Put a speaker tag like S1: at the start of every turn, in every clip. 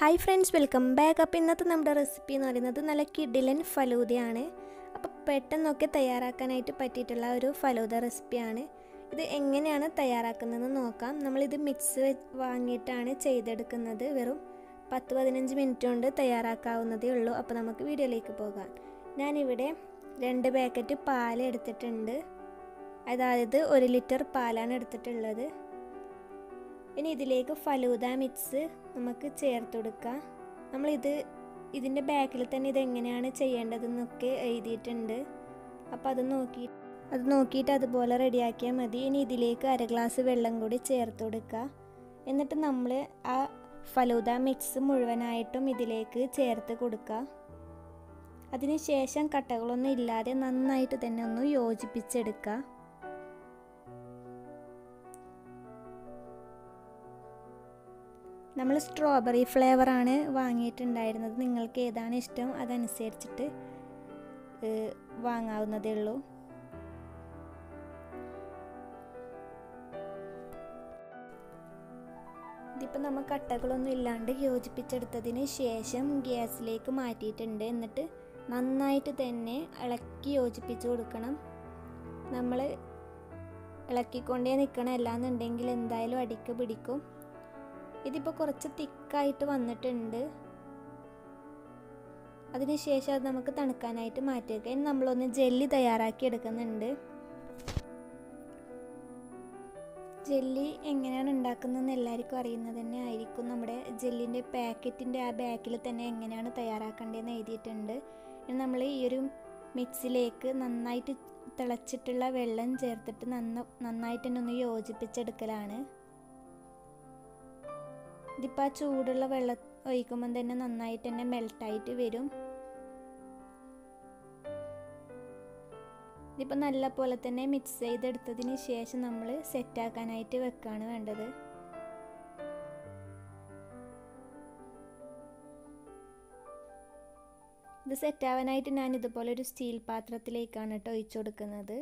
S1: Hi friends welcome back. അപ്പോൾ ഇന്നത്തെ നമ്മുടെ റെസിപ്പി എന്ന് പറയുന്നത് നല്ല കിഡിലൻ ഫലൂദയാണ്. അപ്പോൾ പെട്ടെന്നൊക്കെ തയ്യാറാക്കാനായിട്ട് പറ്റിയിട്ടുള്ള ഒരു ഫലൂദ റെസിപ്പിയാണ്. ഇത് എങ്ങനെയാണ് തയ്യാറാക്കുന്നതെന്ന് നോക്കാം. നമ്മളിത് മിക്സ് വാങ്ങിയിട്ടാണ് ചെയ്തെടുക്കുന്നത്. വെറും പത്ത് പതിനഞ്ച് മിനിറ്റ് കൊണ്ട് തയ്യാറാക്കാവുന്നതേ ഉള്ളൂ. അപ്പോൾ നമുക്ക് വീഡിയോയിലേക്ക് പോകാം. ഞാനിവിടെ രണ്ട് പാക്കറ്റ് പാൽ എടുത്തിട്ടുണ്ട്. അതായത് ഒരു ലിറ്റർ പാലാണ് എടുത്തിട്ടുള്ളത്. ഇനി ഇതിലേക്ക് ഫലൂദ മിക്സ് നമുക്ക് ചേർത്ത് കൊടുക്കാം. നമ്മളിത് ഇതിന്റെ ബാക്കിൽ തന്നെ ഇത് എങ്ങനെയാണ് ചെയ്യേണ്ടതെന്നൊക്കെ എഴുതിയിട്ടുണ്ട്. അപ്പോൾ അത് നോക്കി അത് നോക്കിയിട്ട് അതുപോലെ റെഡിയാക്കിയാൽ മതി. ഇനി ഇതിലേക്ക് അര ഗ്ലാസ് വെള്ളം കൂടി ചേർത്ത് കൊടുക്കുക എന്നിട്ട് നമ്മൾ ആ ഫലൂദ മിക്സ് മുഴുവനായിട്ടും ഇതിലേക്ക് ചേർത്ത് കൊടുക്കുക അതിനുശേഷം കട്ടകളൊന്നും ഇല്ലാതെ നന്നായിട്ട് തന്നെ ഒന്ന് യോജിപ്പിച്ചെടുക്കുക നമ്മൾ സ്ട്രോബെറി ഫ്ലേവറാണ് വാങ്ങിയിട്ടുണ്ടായിരുന്നത്. നിങ്ങൾക്ക് ഏതാണ് ഇഷ്ടം അതനുസരിച്ചിട്ട് വാങ്ങാവുന്നതേ ഉള്ളൂ. ഇതിപ്പോൾ നമ്മൾ കട്ടകളൊന്നും ഇല്ലാണ്ട് യോജിപ്പിച്ചെടുത്തതിന് ശേഷം ഗ്യാസിലേക്ക് മാറ്റിയിട്ടുണ്ട്. എന്നിട്ട് നന്നായിട്ട് തന്നെ ഇളക്കി യോജിപ്പിച്ച് കൊടുക്കണം. നമ്മൾ ഇളക്കിക്കൊണ്ടേ നിൽക്കണം അല്ലാന്നുണ്ടെങ്കിൽ എന്തായാലും അടിക്ക് പിടിക്കും. ഇതിപ്പോൾ കുറച്ച് തിക്കായിട്ട് വന്നിട്ടുണ്ട്. അതിനുശേഷം അത് നമുക്ക് തണുക്കാനായിട്ട് മാറ്റി വെക്കാം ഇനി നമ്മളൊന്ന് ജെല്ലി തയ്യാറാക്കി എടുക്കുന്നുണ്ട്. ജെല്ലി എങ്ങനെയാണ് ഉണ്ടാക്കുന്നതെന്ന് എല്ലാവർക്കും അറിയുന്നത് തന്നെ ആയിരിക്കും. നമ്മുടെ ജെല്ലിന്റെ പാക്കറ്റിന്റെ ആ ബാക്കിൽ തന്നെ എങ്ങനെയാണ് തയ്യാറാക്കേണ്ടതെന്ന് എഴുതിയിട്ടുണ്ട്. ഇനി നമ്മൾ ഈ ഒരു മിക്സിലേക്ക് നന്നായിട്ട് തിളച്ചിട്ടുള്ള വെള്ളം ചേർത്തിട്ട് നന്ന നന്നായിട്ട് തന്നെ ഒന്ന് യോജിപ്പിച്ചെടുക്കലാണ്. ഇതിപ്പോൾ ആ ചൂടുള്ള വെള്ളം ഒഴിക്കുമ്പം തന്നെ നന്നായിട്ട് തന്നെ മെൽട്ടായിട്ട് വരും. ഇതിപ്പോൾ നല്ല പോലെ തന്നെ മിക്സ് ചെയ്തെടുത്തതിന് ശേഷം നമ്മൾ സെറ്റാക്കാനായിട്ട് വെക്കുകയാണ് വേണ്ടത്. ഇത് സെറ്റാവാനായിട്ട് ഞാൻ ഇതുപോലെ ഒരു സ്റ്റീൽ പാത്രത്തിലേക്കാണ് കേട്ടോ ഒഴിച്ചു കൊടുക്കുന്നത്.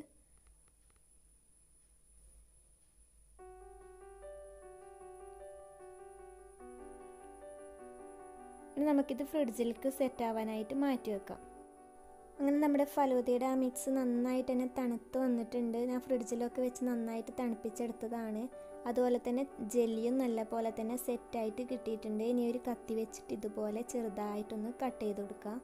S1: ഇനി നമുക്കിത് ഫ്രിഡ്ജിലേക്ക് സെറ്റ് ആവാനായിട്ട് മാറ്റി വെക്കാം. അങ്ങനെ നമ്മുടെ ഫലൂദയുടെ ആ മിക്സ് നന്നായിട്ട് തന്നെ തണുത്ത് വന്നിട്ടുണ്ട്. ഞാൻ ഫ്രിഡ്ജിലൊക്കെ വെച്ച് നന്നായിട്ട് തണുപ്പിച്ചെടുത്തതാണ്. അതുപോലെ തന്നെ ജെല്ലിയും നല്ല പോലെ തന്നെ സെറ്റായിട്ട് കിട്ടിയിട്ടുണ്ട്. ഇനി ഒരു കത്തി വെച്ചിട്ട് ഇതുപോലെ ചെറുതായിട്ടൊന്ന് കട്ട് ചെയ്ത് കൊടുക്കാം.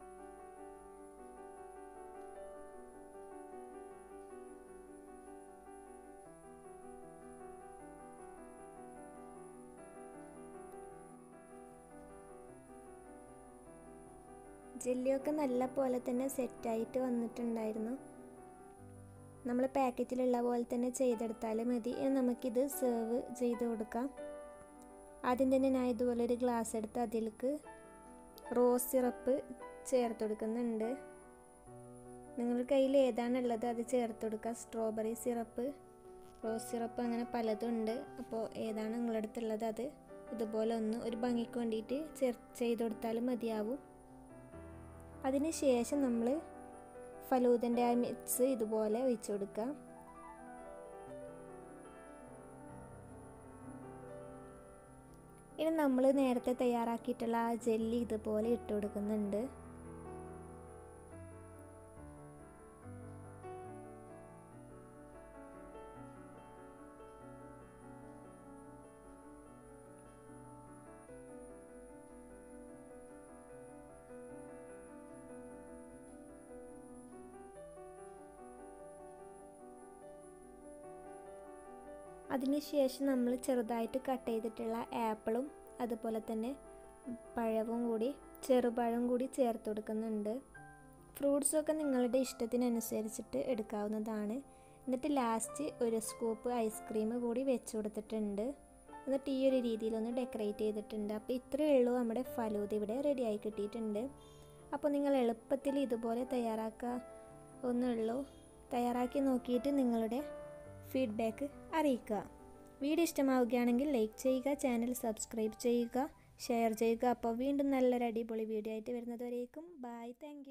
S1: ജെല്ലിയൊക്കെ നല്ല പോലെ തന്നെ സെറ്റായിട്ട് വന്നിട്ടുണ്ടായിരുന്നു. നമ്മൾ പാക്കറ്റിലുള്ള പോലെ തന്നെ ചെയ്തെടുത്താൽ മതി. നമുക്കിത് സെർവ് ചെയ്ത് കൊടുക്കാം. ആദ്യം തന്നെ ഞാൻ ഇതുപോലെ ഒരു ഗ്ലാസ് എടുത്ത് അതിലേക്ക് റോസ് സിറപ്പ് ചേർത്ത് കൊടുക്കുന്നുണ്ട്. നിങ്ങളുടെ കയ്യിൽ ഏതാണുള്ളത് അത് ചേർത്ത് കൊടുക്കുക. സ്ട്രോബെറി സിറപ്പ് റോസ് സിറപ്പ് അങ്ങനെ പലതും ഉണ്ട്. അപ്പോൾ ഏതാണ് നിങ്ങളുടെ അടുത്തുള്ളത് അത് ഇതുപോലെ ഒന്ന് ഒരു ഭംഗിക്ക് വേണ്ടിയിട്ട് ചേർ ചെയ്ത് കൊടുത്താലും മതിയാവും. അതിന് ശേഷം നമ്മൾ ഫലൂദന്റെ ആ മിക്സ് ഇതുപോലെ ഒഴിച്ചു കൊടുക്കുക. ഇനി നമ്മൾ നേരത്തെ തയ്യാറാക്കിയിട്ടുള്ള ആ ജെല്ലി ഇതുപോലെ ഇട്ട് കൊടുക്കുന്നുണ്ട്. അതിനുശേഷം നമ്മൾ ചെറുതായിട്ട് കട്ട് ചെയ്തിട്ടുള്ള ആപ്പിളും അതുപോലെ തന്നെ പഴവും കൂടി ചെറുപഴം കൂടി ചേർത്ത് കൊടുക്കുന്നുണ്ട്. ഫ്രൂട്ട്സൊക്കെ നിങ്ങളുടെ ഇഷ്ടത്തിനനുസരിച്ചിട്ട് എടുക്കാവുന്നതാണ്. എന്നിട്ട് ലാസ്റ്റ് ഒരു സ്കൂപ്പ് ഐസ്ക്രീം കൂടി വെച്ച് കൊടുത്തിട്ടുണ്ട്. എന്നിട്ട് ഈ ഒരു രീതിയിലൊന്ന് ഡെക്കറേറ്റ് ചെയ്തിട്ടുണ്ട്. അപ്പോൾ ഇത്രയേ ഉള്ളൂ നമ്മുടെ ഫലൂദ ഇവിടെ റെഡിയായി കിട്ടിയിട്ടുണ്ട്. അപ്പോൾ നിങ്ങൾ എളുപ്പത്തിൽ ഇതുപോലെ തയ്യാറാക്കുക ഒന്നുള്ളൂ തയ്യാറാക്കി നോക്കിയിട്ട് നിങ്ങളുടെ ഫീഡ്ബാക്ക് അറിയിക്കുക. വീഡിയോ ഇഷ്ടമാവുകയാണെങ്കിൽ ലൈക്ക് ചെയ്യുക ചാനൽ സബ്സ്ക്രൈബ് ചെയ്യുക ഷെയർ ചെയ്യുക. അപ്പോൾ വീണ്ടും നല്ലൊരു അടിപൊളി വീഡിയോ ആയിട്ട് വരുന്നതുവരേക്കും. Bye thank